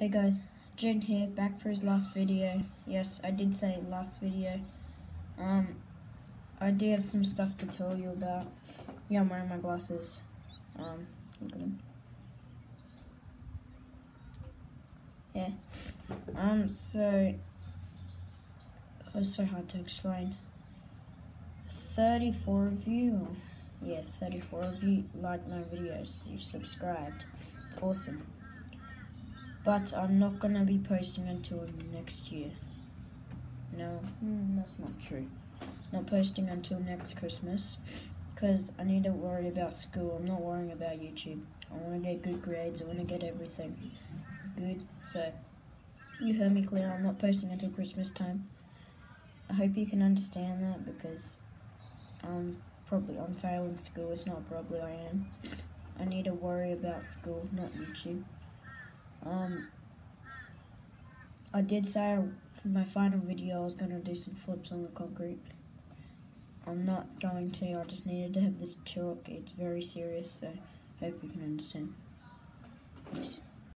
Hey guys, June here, back for his last video. Yes, I did say last video. Um, I do have some stuff to tell you about. Yeah, I'm wearing my glasses. Um, look at them. Yeah. Um, so, it was so hard to explain. 34 of you, yeah, 34 of you like my videos. You've subscribed. It's awesome but I'm not gonna be posting until next year. No, mm, that's not true. Not posting until next Christmas because I need to worry about school. I'm not worrying about YouTube. I want to get good grades. I want to get everything good. So you heard me clear. I'm not posting until Christmas time. I hope you can understand that because I'm probably I'm failing school. It's not probably I am. I need to worry about school, not YouTube. Um, I did say for my final video I was going to do some flips on the concrete. I'm not going to, I just needed to have this talk. It's very serious, so hope you can understand.